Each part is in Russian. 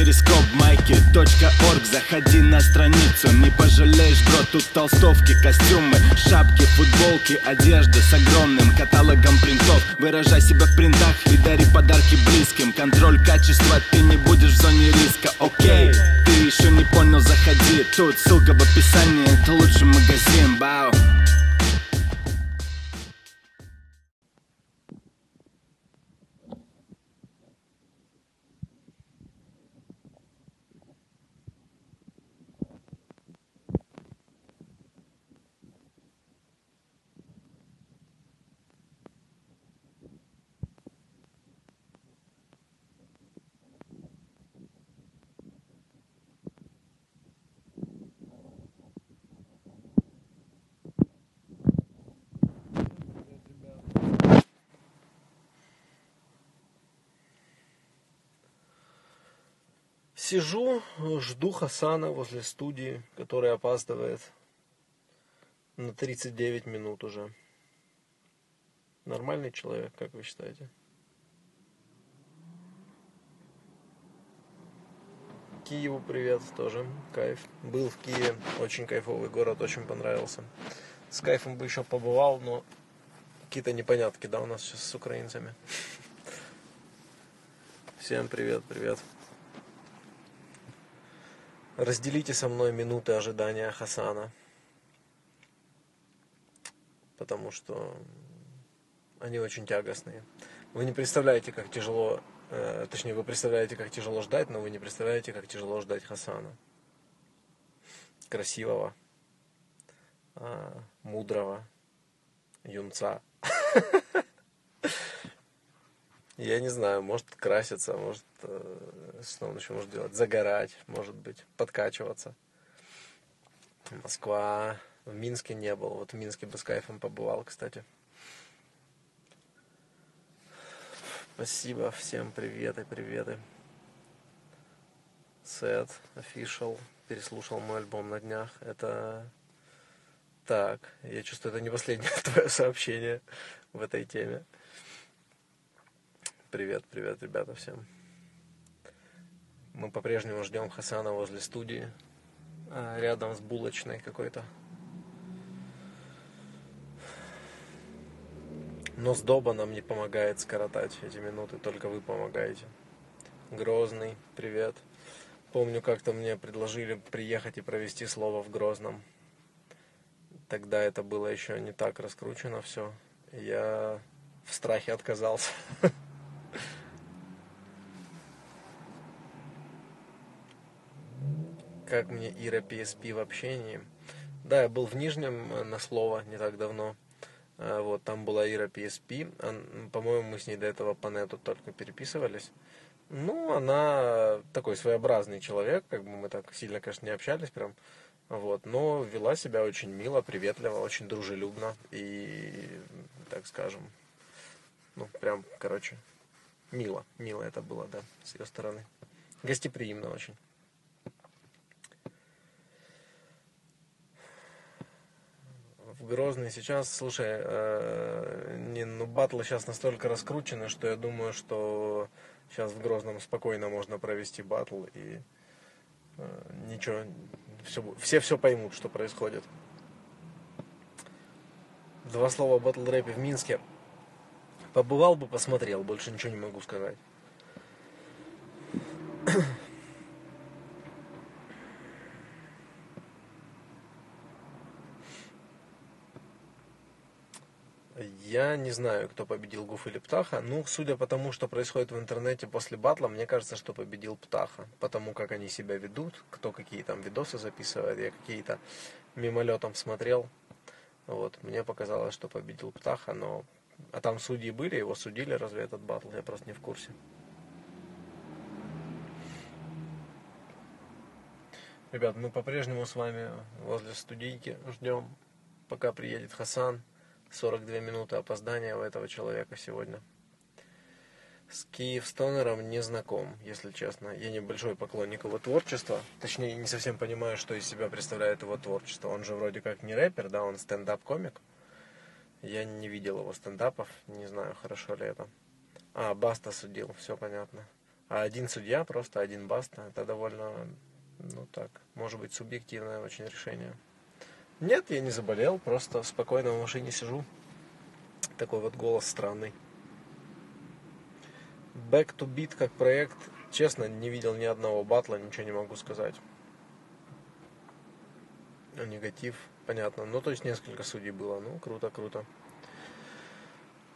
перископ майки .орг Заходи на страницу, не пожалеешь, бро Тут толстовки, костюмы, шапки, футболки Одежда с огромным каталогом принтов. Выражай себя в принтах и дари подарки близким. Контроль качества, ты не будешь в зоне риска, окей Ты еще не понял, заходи. Тут ссылка в описании, это лучший магазин, бау Сижу, жду Хасана возле студии, который опаздывает на 39 минут уже. Нормальный человек, как вы считаете? Киеву привет тоже, кайф. Был в Киеве, очень кайфовый город, очень понравился. С кайфом бы еще побывал, но какие-то непонятки, да, у нас сейчас с украинцами. Всем привет, привет. Разделите со мной минуты ожидания Хасана. Потому что они очень тягостные. Вы не представляете, как тяжело, э, точнее, вы представляете, как тяжело ждать, но вы не представляете, как тяжело ждать Хасана. Красивого, э, мудрого юнца. Я не знаю, может краситься, может, э, что он еще может делать, загорать, может быть, подкачиваться. Москва, в Минске не был, вот в Минске бы с кайфом побывал, кстати. Спасибо, всем приветы, приветы. Сет, official, переслушал мой альбом на днях. Это так, я чувствую, это не последнее твое сообщение в этой теме. Привет, привет, ребята, всем. Мы по-прежнему ждем Хасана возле студии, а, рядом с булочной какой-то. Но сдоба нам не помогает скоротать эти минуты, только вы помогаете. Грозный, привет. Помню, как-то мне предложили приехать и провести слово в Грозном. Тогда это было еще не так раскручено все. Я в страхе отказался. как мне Ира PSP в общении. Да, я был в Нижнем э, на слово не так давно. А, вот, там была Ира PSP. По-моему, мы с ней до этого по нету только переписывались. Ну, она такой своеобразный человек, как бы мы так сильно, конечно, не общались прям. Вот, но вела себя очень мило, приветливо, очень дружелюбно и, так скажем, ну, прям, короче, мило, мило это было, да, с ее стороны. Гостеприимно очень. в Грозный сейчас, слушай, э, не, ну батлы сейчас настолько раскручены, что я думаю, что сейчас в Грозном спокойно можно провести батл и э, ничего, все, все все поймут, что происходит. Два слова о батл рэпе в Минске. Побывал бы, посмотрел, больше ничего не могу сказать. Я не знаю, кто победил Гуф или Птаха. Ну, судя по тому, что происходит в интернете после батла, мне кажется, что победил Птаха. Потому как они себя ведут, кто какие там видосы записывает. Я какие-то мимолетом смотрел. Вот, мне показалось, что победил Птаха, но... А там судьи были, его судили, разве этот батл? Я просто не в курсе. Ребят, мы по-прежнему с вами возле студийки ждем, пока приедет Хасан. 42 минуты опоздания у этого человека сегодня. С Киев Стонером не знаком, если честно. Я небольшой поклонник его творчества. Точнее, не совсем понимаю, что из себя представляет его творчество. Он же вроде как не рэпер, да, он стендап-комик. Я не видел его стендапов, не знаю, хорошо ли это. А, Баста судил, все понятно. А один судья, просто один баста, это довольно, ну так, может быть, субъективное очень решение. Нет, я не заболел, просто спокойно в машине сижу. Такой вот голос странный. Back to Beat как проект, честно, не видел ни одного батла, ничего не могу сказать. Негатив, понятно. Ну, то есть несколько судей было. Ну, круто, круто.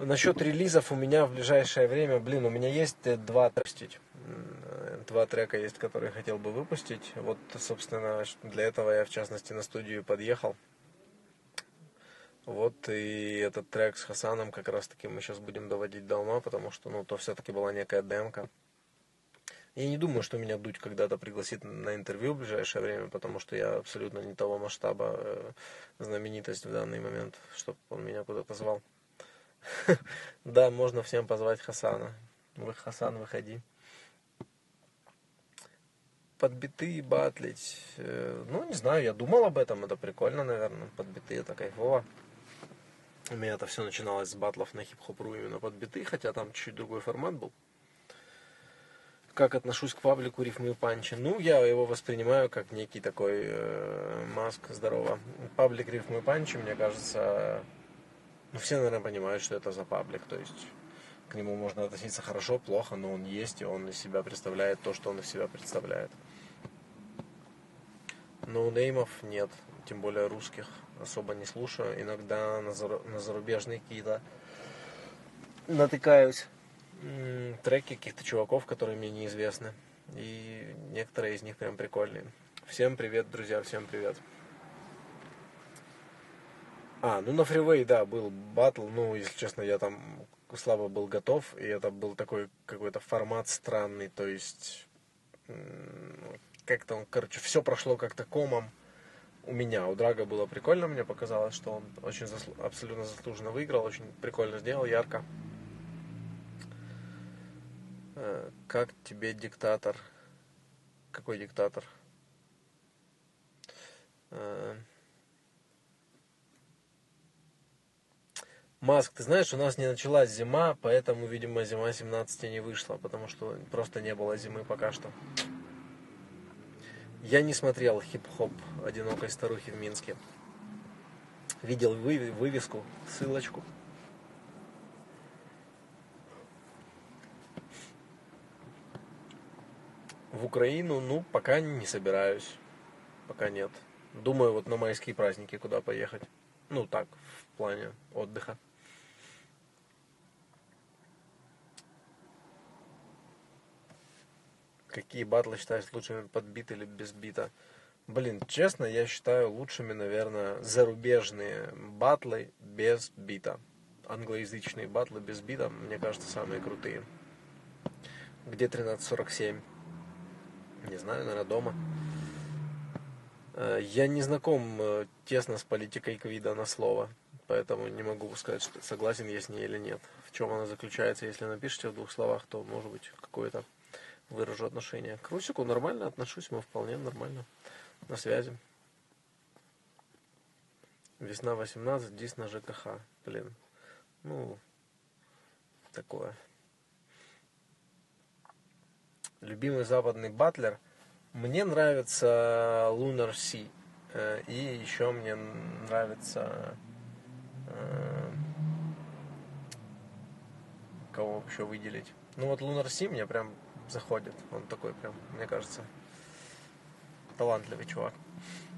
Насчет релизов у меня в ближайшее время, блин, у меня есть два трекстить. Два трека есть, которые хотел бы выпустить. Вот, собственно, для этого я, в частности, на студию подъехал. Вот и этот трек с Хасаном как раз таки мы сейчас будем доводить до ума, потому что, ну, то все-таки была некая демка. Я не думаю, что меня Дудь когда-то пригласит на интервью в ближайшее время, потому что я абсолютно не того масштаба э, знаменитость в данный момент, чтобы он меня куда-то звал. Да, можно всем позвать Хасана. Вы, Хасан, выходи. Подбиты батлить. Э, ну, не знаю, я думал об этом, это прикольно, наверное. Подбиты, это кайфово. У меня это все начиналось с батлов на хип-хоп.ру именно подбиты, хотя там чуть-чуть другой формат был. Как отношусь к паблику рифмы и панчи? Ну, я его воспринимаю как некий такой э, маск, здорово. Паблик рифмы и панчи, мне кажется, ну, все, наверное, понимают, что это за паблик. То есть к нему можно относиться хорошо, плохо, но он есть, и он из себя представляет то, что он из себя представляет. Ноунеймов нет, тем более русских особо не слушаю. Иногда на, на зарубежные какие-то натыкаюсь треки каких-то чуваков, которые мне неизвестны. И некоторые из них прям прикольные. Всем привет, друзья, всем привет. А, ну на фривей, да, был батл, ну, если честно, я там слабо был готов, и это был такой какой-то формат странный, то есть как-то он, короче, все прошло как-то комом у меня. У Драга было прикольно, мне показалось, что он очень заслу... абсолютно заслуженно выиграл, очень прикольно сделал, ярко. Э, как тебе диктатор? Какой диктатор? Э, Маск, ты знаешь, у нас не началась зима, поэтому, видимо, зима 17 не вышла, потому что просто не было зимы пока что. Я не смотрел хип-хоп одинокой старухи в Минске. Видел вывеску, ссылочку. В Украину, ну, пока не собираюсь. Пока нет. Думаю, вот на майские праздники куда поехать. Ну, так, в плане отдыха. Какие батлы считаешь лучшими под бит или без бита? Блин, честно, я считаю лучшими, наверное, зарубежные батлы без бита. Англоязычные батлы без бита, мне кажется, самые крутые. Где 1347? Не знаю, наверное, дома. Э, я не знаком э, тесно с политикой Квида на слово, поэтому не могу сказать, что согласен я с ней или нет. В чем она заключается, если напишите в двух словах, то может быть какое-то выражу отношение. К Русику нормально отношусь, мы вполне нормально на связи. Весна 18, дис на ЖКХ. Блин, ну, такое. Любимый западный батлер. Мне нравится Lunar Sea. Э, и еще мне нравится... Э, кого еще выделить? Ну вот Lunar Sea мне прям заходит. Он такой прям, мне кажется, талантливый чувак.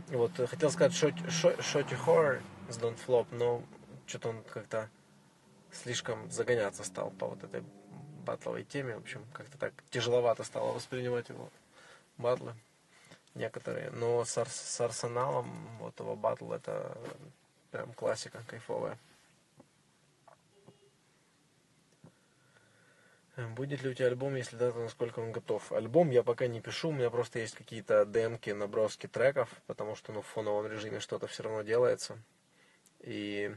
Вот, э, хотел сказать Шоти Хоррор с Don't Flop, но что-то он как-то слишком загоняться стал по вот этой батловой теме. В общем, как-то так тяжеловато стало воспринимать его батлы некоторые. Но с, с арсеналом вот его батл это прям классика кайфовая. Будет ли у тебя альбом, если да, то насколько он готов? Альбом я пока не пишу, у меня просто есть какие-то демки, наброски треков, потому что ну, в фоновом режиме что-то все равно делается. И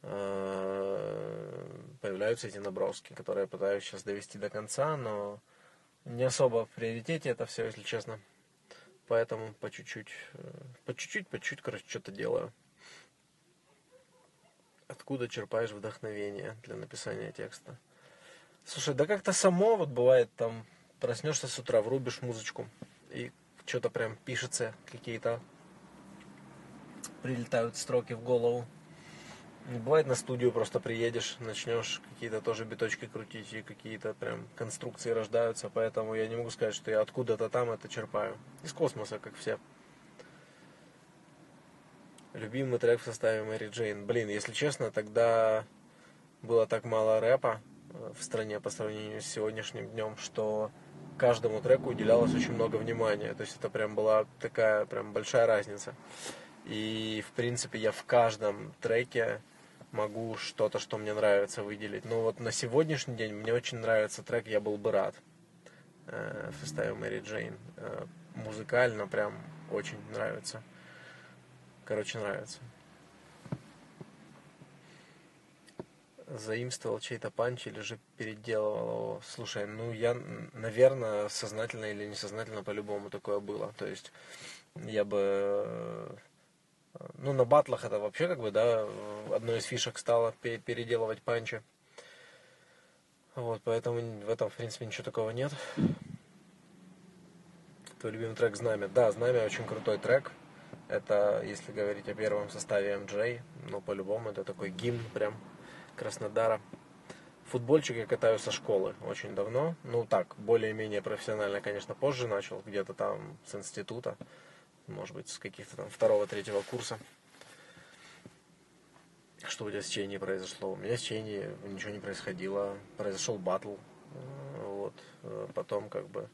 э, появляются эти наброски, которые я пытаюсь сейчас довести до конца, но не особо в приоритете это все, если честно. Поэтому по чуть-чуть, э, по чуть-чуть, по чуть-чуть, короче, что-то делаю. Откуда черпаешь вдохновение для написания текста? Слушай, да как-то само вот бывает там, проснешься с утра, врубишь музычку, и что-то прям пишется, какие-то прилетают строки в голову. Бывает на студию просто приедешь, начнешь какие-то тоже биточки крутить, и какие-то прям конструкции рождаются, поэтому я не могу сказать, что я откуда-то там это черпаю. Из космоса, как все. Любимый трек в составе Мэри Джейн. Блин, если честно, тогда было так мало рэпа э, в стране по сравнению с сегодняшним днем, что каждому треку уделялось очень много внимания. То есть это прям была такая прям большая разница. И в принципе я в каждом треке могу что-то, что мне нравится, выделить. Но вот на сегодняшний день мне очень нравится трек «Я был бы рад» э, в составе Мэри Джейн. Э, музыкально прям очень нравится. Короче, нравится. Заимствовал чей-то панч или же переделывал его. Слушай, ну я, наверное, сознательно или несознательно по-любому такое было. То есть я бы ну, на батлах это вообще, как бы, да, одной из фишек стало переделывать панчи. Вот, поэтому в этом, в принципе, ничего такого нет. Твой любимый трек «Знамя». Да, «Знамя» очень крутой трек. Это, если говорить о первом составе MJ, ну, по-любому, это такой гимн прям Краснодара. Футбольчик я катаю со школы очень давно. Ну, так, более-менее профессионально, конечно, позже начал, где-то там с института может быть, с каких-то там второго-третьего курса. Что у тебя с Чейни произошло? У меня с Чейни ничего не происходило. Произошел батл. Э, вот. Э, потом как бы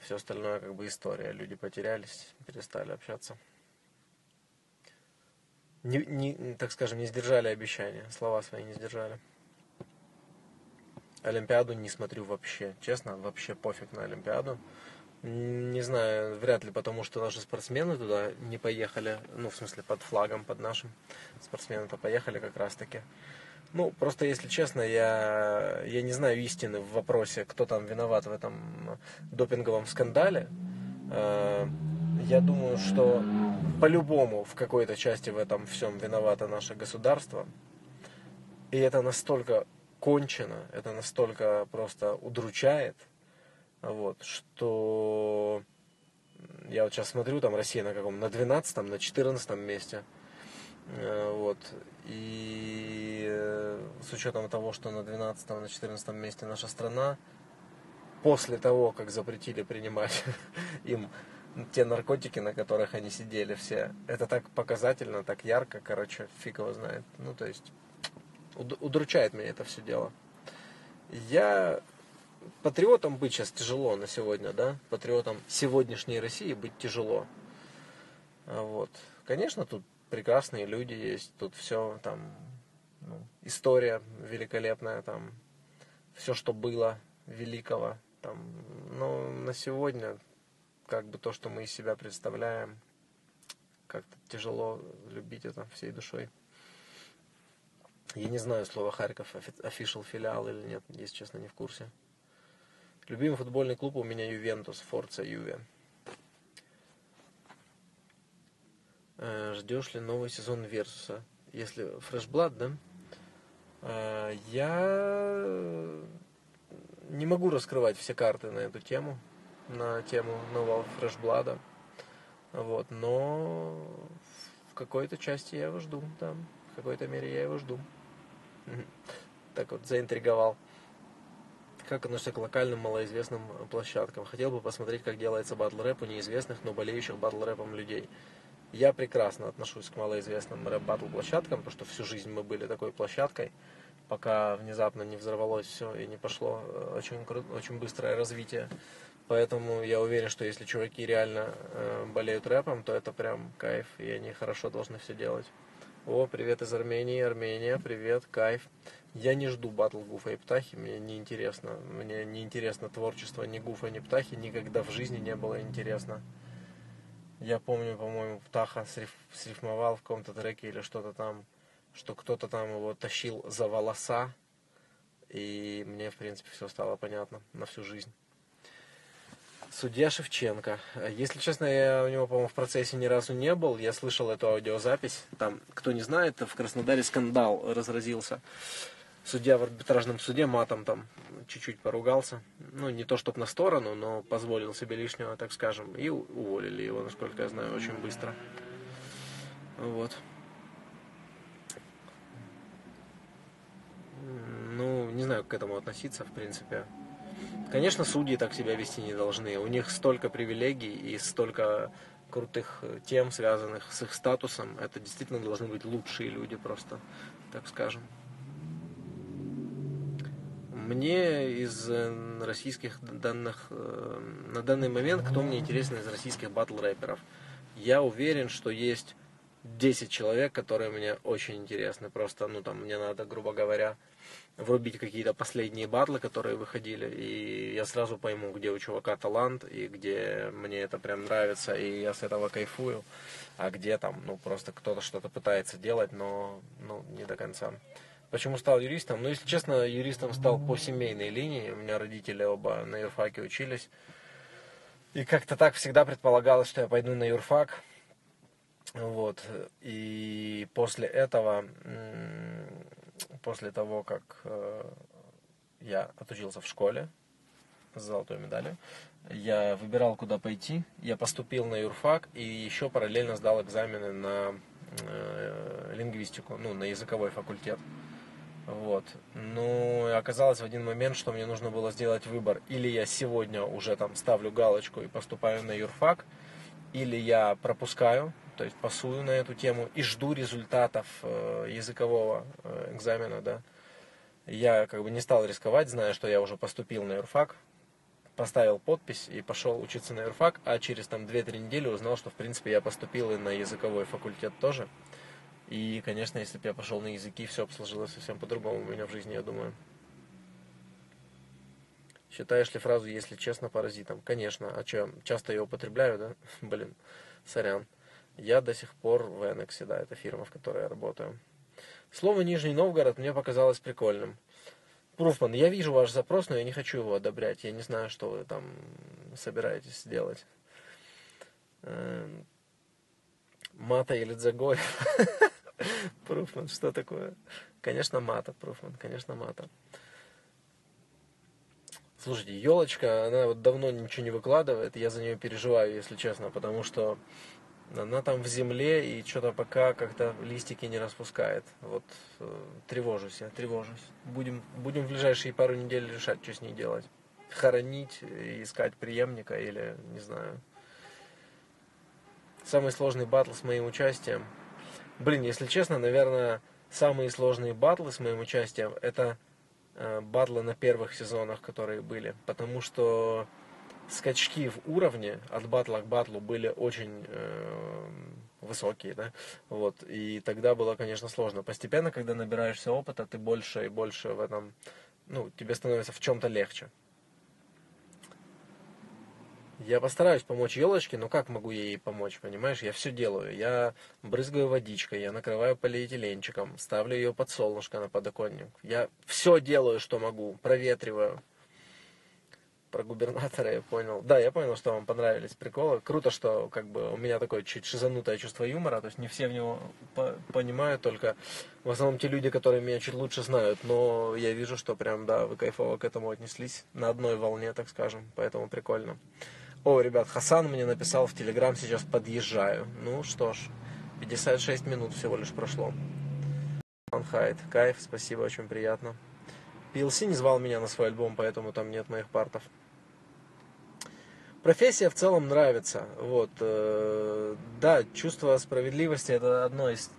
все остальное как бы история. Люди потерялись, перестали общаться. Не, не, так скажем, не сдержали обещания. Слова свои не сдержали. Олимпиаду не смотрю вообще. Честно, вообще пофиг на Олимпиаду. Не знаю, вряд ли, потому что наши спортсмены туда не поехали, ну, в смысле, под флагом, под нашим. Спортсмены-то поехали как раз-таки. Ну, просто, если честно, я, я не знаю истины в вопросе, кто там виноват в этом допинговом скандале. Я думаю, что по-любому в какой-то части в этом всем виновато наше государство. И это настолько кончено, это настолько просто удручает – вот, что я вот сейчас смотрю, там Россия на каком, на 12 на 14 месте. Э, вот. И э, с учетом того, что на 12 на 14 месте наша страна, после того, как запретили принимать им те наркотики, на которых они сидели все, это так показательно, так ярко, короче, фиг его знает. Ну, то есть, удручает меня это все дело. Я патриотом быть сейчас тяжело на сегодня, да? Патриотом сегодняшней России быть тяжело. А вот. Конечно, тут прекрасные люди есть, тут все там, ну, история великолепная, там, все, что было великого, там, но на сегодня, как бы то, что мы из себя представляем, как-то тяжело любить это всей душой. Я не знаю слово Харьков, official филиал или нет, если честно, не в курсе. Любимый футбольный клуб у меня Ювентус, Форца Юве. Э, ждешь ли новый сезон Версуса? Если Фрешблад, да? Э, я не могу раскрывать все карты на эту тему, на тему нового Фрешблада. Вот, но в какой-то части я его жду, да, в какой-то мере я его жду. Так вот, заинтриговал. Как относишься к локальным малоизвестным площадкам? Хотел бы посмотреть, как делается батл рэп у неизвестных, но болеющих батл рэпом людей. Я прекрасно отношусь к малоизвестным рэп батл площадкам, потому что всю жизнь мы были такой площадкой, пока внезапно не взорвалось все и не пошло э, очень, очень быстрое развитие. Поэтому я уверен, что если чуваки реально э, болеют рэпом, то это прям кайф, и они хорошо должны все делать. О, привет из Армении, Армения, привет, кайф. Я не жду батл Гуфа и Птахи, мне не интересно. Мне не интересно творчество ни Гуфа, ни Птахи, никогда в жизни не было интересно. Я помню, по-моему, Птаха сриф, срифмовал в каком-то треке или что-то там, что кто-то там его тащил за волоса, и мне, в принципе, все стало понятно на всю жизнь. Судья Шевченко. Если честно, я у него, по-моему, в процессе ни разу не был. Я слышал эту аудиозапись. Там, кто не знает, в Краснодаре скандал разразился судья в арбитражном суде матом там чуть-чуть поругался. Ну, не то чтобы на сторону, но позволил себе лишнего, так скажем. И уволили его, насколько я знаю, очень быстро. Вот. Ну, не знаю, как к этому относиться, в принципе. Конечно, судьи так себя вести не должны. У них столько привилегий и столько крутых тем, связанных с их статусом. Это действительно должны быть лучшие люди просто, так скажем. Мне из э, российских данных, э, на данный момент, кто мне интересен из российских батл рэперов? Я уверен, что есть 10 человек, которые мне очень интересны. Просто, ну, там, мне надо, грубо говоря, врубить какие-то последние батлы, которые выходили, и я сразу пойму, где у чувака талант, и где мне это прям нравится, и я с этого кайфую, а где там, ну, просто кто-то что-то пытается делать, но, ну, не до конца. Почему стал юристом? Ну, если честно, юристом стал по семейной линии. У меня родители оба на юрфаке учились. И как-то так всегда предполагалось, что я пойду на юрфак. Вот. И после этого, после того, как э, я отучился в школе с золотой медалью, я выбирал, куда пойти. Я поступил на юрфак и еще параллельно сдал экзамены на э, лингвистику, ну, на языковой факультет. Вот. Ну, и оказалось в один момент, что мне нужно было сделать выбор. Или я сегодня уже там ставлю галочку и поступаю на юрфак, или я пропускаю, то есть пасую на эту тему и жду результатов э, языкового э, экзамена, да. Я как бы не стал рисковать, зная, что я уже поступил на юрфак, поставил подпись и пошел учиться на юрфак, а через там 2-3 недели узнал, что в принципе я поступил и на языковой факультет тоже. И, конечно, если бы я пошел на языки, все бы сложилось совсем по-другому у меня в жизни, я думаю. Считаешь ли фразу «если честно» паразитом? Конечно. А что, часто ее употребляю, да? Блин, сорян. Я до сих пор в Энексе, да, это фирма, в которой я работаю. Слово «Нижний Новгород» мне показалось прикольным. Пруфман, я вижу ваш запрос, но я не хочу его одобрять. Я не знаю, что вы там собираетесь сделать. Эм, Мата или Дзагоев? Пруфман, что такое? Конечно, мата, Пруфман, конечно, мата. Слушайте, елочка, она вот давно ничего не выкладывает, я за нее переживаю, если честно, потому что она там в земле и что-то пока как-то листики не распускает. Вот э, тревожусь я, тревожусь. Будем, будем в ближайшие пару недель решать, что с ней делать. Хоронить, искать преемника или, не знаю. Самый сложный батл с моим участием – Блин, если честно, наверное, самые сложные батлы с моим участием это э, батлы на первых сезонах, которые были. Потому что скачки в уровне от батла к батлу были очень э, высокие, да, вот, и тогда было, конечно, сложно. Постепенно, когда набираешься опыта, ты больше и больше в этом, ну, тебе становится в чем-то легче. Я постараюсь помочь елочке, но как могу ей помочь, понимаешь? Я все делаю. Я брызгаю водичкой, я накрываю полиэтиленчиком, ставлю ее под солнышко на подоконник. Я все делаю, что могу, проветриваю. Про губернатора я понял. Да, я понял, что вам понравились приколы. Круто, что как бы у меня такое чуть шизанутое чувство юмора, то есть не все в него по понимают, только в основном те люди, которые меня чуть лучше знают. Но я вижу, что прям, да, вы кайфово к этому отнеслись на одной волне, так скажем, поэтому прикольно. О, ребят, Хасан мне написал в Телеграм, сейчас подъезжаю. Ну что ж, 56 минут всего лишь прошло. Хайт, кайф, спасибо, очень приятно. PLC не звал меня на свой альбом, поэтому там нет моих партов. Профессия в целом нравится. Вот, э, да, чувство справедливости это одно из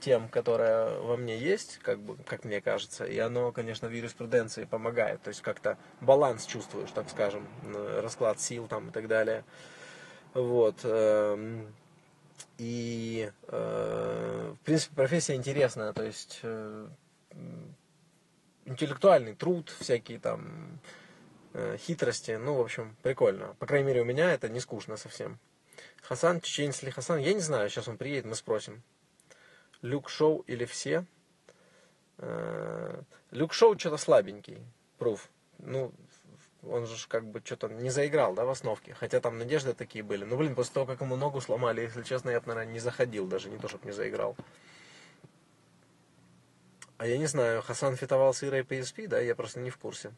тем, которая во мне есть, как бы, как мне кажется, и оно, конечно, в юриспруденции помогает, то есть как-то баланс чувствуешь, так скажем, расклад сил там и так далее, вот, эм, и, э, в принципе, профессия интересная, то есть э, интеллектуальный труд, всякие там хитрости, ну, в общем, прикольно. По крайней мере, у меня это не скучно совсем. Хасан, чеченец ли Хасан, я не знаю, сейчас он приедет, мы спросим. Люк Шоу или все. Э, Люк Шоу что-то слабенький, пруф. Ну, он же как бы что-то не заиграл, да, в основке. Хотя там надежды такие были. Ну, блин, после того, как ему ногу сломали, если честно, я бы, наверное, не заходил даже, не то, чтобы не заиграл. А я не знаю, Хасан фитовал с Ирой PSP, да, я просто не в курсе.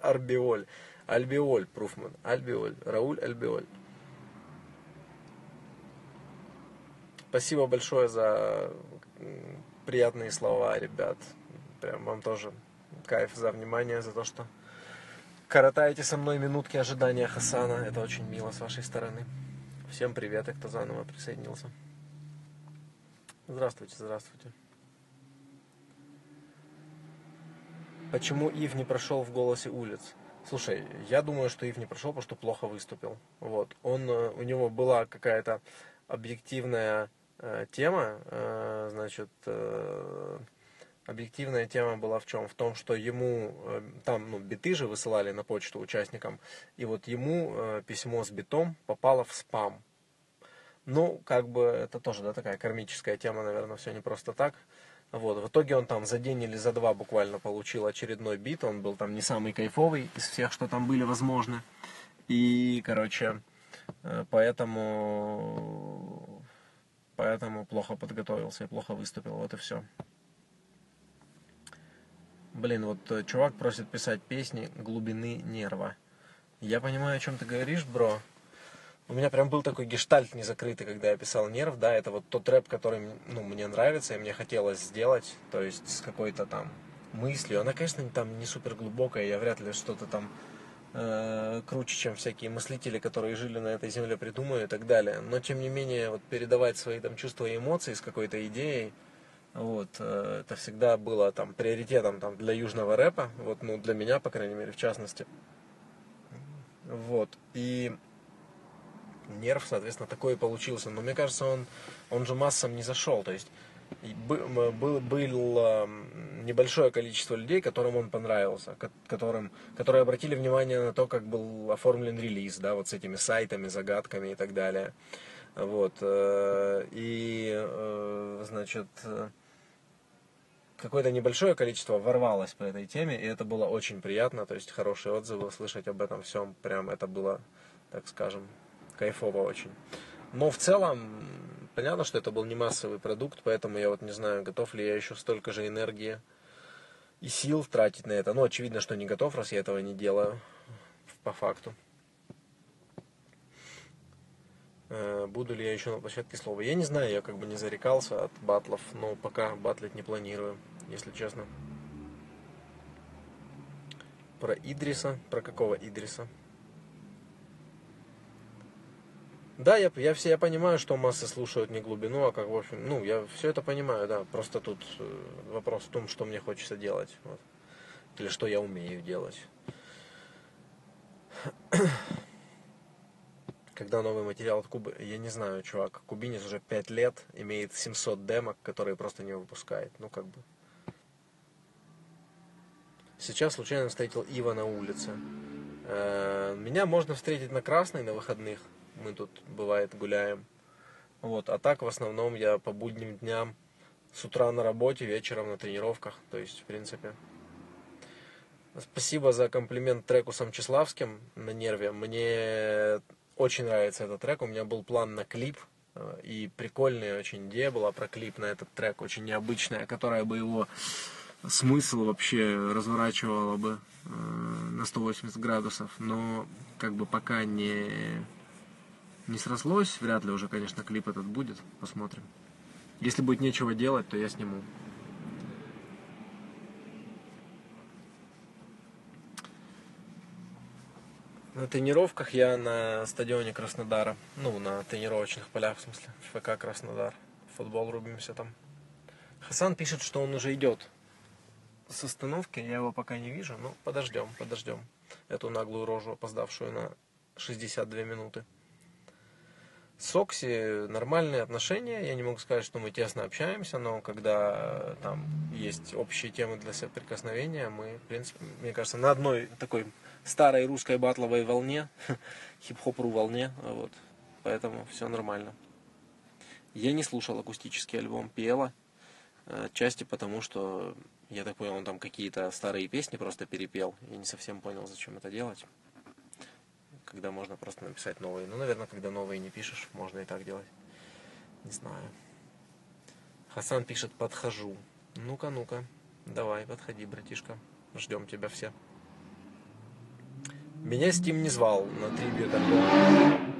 Арбиоль. Альбиоль, Пруфман. Альбиоль. Рауль Альбиоль. Спасибо большое за приятные слова, ребят. Прям вам тоже кайф за внимание, за то, что коротаете со мной минутки ожидания Хасана. Это очень мило с вашей стороны. Всем привет, кто заново присоединился. Здравствуйте, здравствуйте. Почему Ив не прошел в голосе улиц? Слушай, я думаю, что Ив не прошел, потому что плохо выступил. Вот. Он, э, у него была какая-то объективная э, тема, э, значит, э, объективная тема была в чем? В том, что ему, э, там, ну, биты же высылали на почту участникам, и вот ему э, письмо с битом попало в спам. Ну, как бы, это тоже, да, такая кармическая тема, наверное, все не просто так. Вот, в итоге он там за день или за два буквально получил очередной бит, он был там не самый кайфовый из всех, что там были возможны. И, короче, э, поэтому, поэтому плохо подготовился и плохо выступил, вот и все. Блин, вот э, чувак просит писать песни глубины нерва. Я понимаю, о чем ты говоришь, бро. У меня прям был такой гештальт незакрытый, когда я писал «Нерв», да, это вот тот рэп, который, ну, мне нравится, и мне хотелось сделать, то есть с какой-то там мыслью. Она, конечно, там не супер глубокая, я вряд ли что-то там э, круче, чем всякие мыслители, которые жили на этой земле, придумаю и так далее. Но, тем не менее, вот передавать свои там чувства и эмоции с какой-то идеей, вот, э, это всегда было там приоритетом там, для южного рэпа, вот, ну, для меня, по крайней мере, в частности. Вот, и нерв, соответственно, такой и получился. Но мне кажется, он, он же массам не зашел. То есть был, был, было небольшое количество людей, которым он понравился, которым, которые обратили внимание на то, как был оформлен релиз, да, вот с этими сайтами, загадками и так далее. Вот. Э, и, э, значит, какое-то небольшое количество ворвалось по этой теме, и это было очень приятно, то есть хорошие отзывы, слышать об этом всем, прям это было, так скажем, кайфово очень. Но в целом, понятно, что это был не массовый продукт, поэтому я вот не знаю, готов ли я еще столько же энергии и сил тратить на это. Ну, очевидно, что не готов, раз я этого не делаю, по факту. Э, буду ли я еще на площадке слова? Я не знаю, я как бы не зарекался от батлов, но пока батлить не планирую, если честно. Про Идриса. Про какого Идриса? Да, я, я все я понимаю, что массы слушают не глубину, а как в общем, ну, я все это понимаю, да. Просто тут э, вопрос в том, что мне хочется делать. Вот. Или что я умею делать. Когда новый материал от Кубы, я не знаю, чувак, Кубинис уже 5 лет имеет 700 демок, которые просто не выпускает. Ну, как бы. Сейчас случайно встретил Ива на улице. Э, меня можно встретить на Красной на выходных мы тут бывает гуляем. Вот, а так в основном я по будним дням с утра на работе, вечером на тренировках, то есть в принципе. Спасибо за комплимент треку с на нерве. Мне очень нравится этот трек. У меня был план на клип. Э, и прикольная очень идея была про клип на этот трек, очень необычная, которая бы его смысл вообще разворачивала бы э, на 180 градусов. Но как бы пока не не срослось. Вряд ли уже, конечно, клип этот будет. Посмотрим. Если будет нечего делать, то я сниму. На тренировках я на стадионе Краснодара. Ну, на тренировочных полях, в смысле. ФК Краснодар. Футбол рубимся там. Хасан пишет, что он уже идет с остановки. Я его пока не вижу. Ну, подождем, подождем. Эту наглую рожу, опоздавшую на 62 минуты. С Окси нормальные отношения. Я не могу сказать, что мы тесно общаемся, но когда там есть общие темы для соприкосновения, мы, в принципе, мне кажется, на одной такой старой русской батловой волне, хип-хоп-ру волне, вот. Поэтому все нормально. Я не слушал акустический альбом Пела, отчасти потому, что, я так понял, он там какие-то старые песни просто перепел. Я не совсем понял, зачем это делать когда можно просто написать новые. Ну, наверное, когда новые не пишешь, можно и так делать. Не знаю. Хасан пишет «подхожу». Ну-ка, ну-ка. Давай, подходи, братишка. Ждем тебя все. Меня Steam не звал на трибют альбом.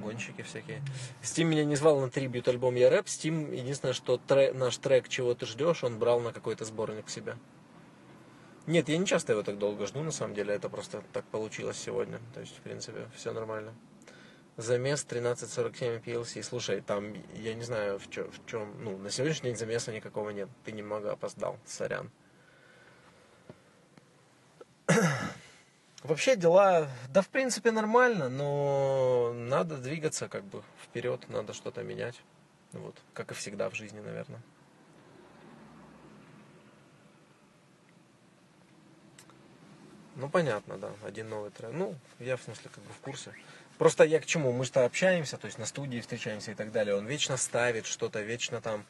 Гонщики всякие. Steam меня не звал на трибют альбом Я рэп. Steam, единственное, что тре- наш трек «Чего ты ждешь», он брал на какой-то сборник себе. Нет, я не часто его так долго жду, на самом деле, это просто так получилось сегодня. То есть, в принципе, все нормально. Замес 1347 PLC. Слушай, там, я не знаю, в, чё- в чем, ну, на сегодняшний день замеса никакого нет. Ты немного опоздал, сорян. Вообще дела, да, в принципе, нормально, но надо двигаться как бы вперед, надо что-то менять. Вот, как и всегда в жизни, наверное. Ну, понятно, да, один новый трек. Ну, я, в смысле, как бы в курсе. Просто я к чему? Мы что общаемся, то есть на студии встречаемся и так далее. Он вечно ставит что-то, вечно там,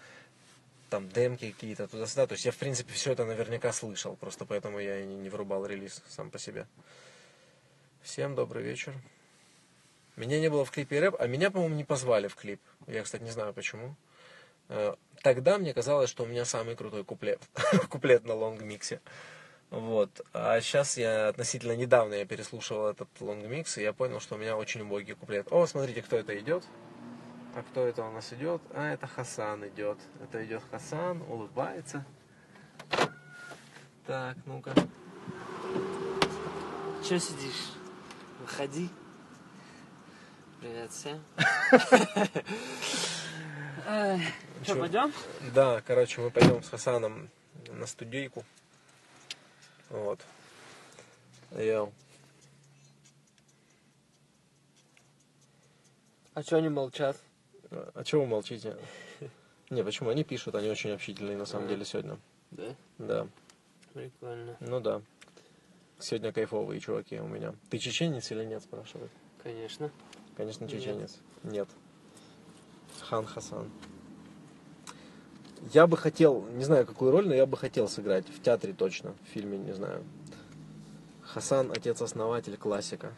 там демки какие-то туда-сюда. То есть я, в принципе, все это наверняка слышал. Просто поэтому я и не, не врубал релиз сам по себе. Всем добрый вечер. Меня не было в клипе рэп, а меня, по-моему, не позвали в клип. Я, кстати, не знаю почему. Э, Тогда мне казалось, что у меня самый крутой куплет. куплет на лонг-миксе. Вот. А сейчас я относительно недавно я переслушивал этот лонгмикс, и я понял, что у меня очень убогий куплет. О, смотрите, кто это идет. А кто это у нас идет? А, это Хасан идет. Это идет Хасан, улыбается. Так, ну-ка. Че сидишь? Выходи. Привет всем. Че, Чё? пойдем? Да, короче, мы пойдем с Хасаном на студийку. Вот. Йоу. А че они молчат? А а чего вы молчите? Не, почему? Они пишут, они очень общительные на самом деле сегодня. Да. Да. Прикольно. Ну да. Сегодня кайфовые чуваки у меня. Ты чеченец или нет, спрашивают. Конечно. Конечно, Нет. чеченец. Нет. Хан Хасан. Я бы хотел, не знаю какую роль, но я бы хотел сыграть в театре точно, в фильме, не знаю. Хасан, отец-основатель, классика.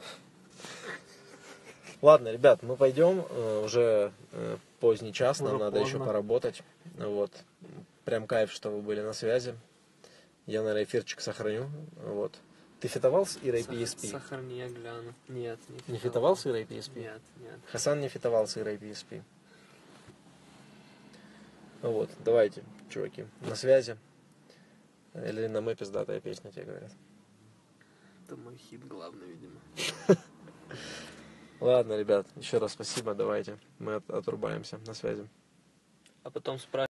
Ладно, ребят, мы пойдем, э, уже э, поздний час, нам Уже надо еще поработать. Вот. Прям кайф, что вы были на связи. Я, наверное, эфирчик сохраню. Вот. Ты фитовал с Ирой PSP? Сахарни я гляну. Нет, не Не фитовал с Ирой PSP? Нет, нет. Хасан не фитовал с Ирой PSP. Ну вот, давайте, чуваки, на связи. Или на мы пиздатая песня, тебе говорят. Это мой хит главный, видимо. Ладно, ребят, еще раз спасибо, давайте. Мы от- отрубаемся. На связи. А потом спрашивают.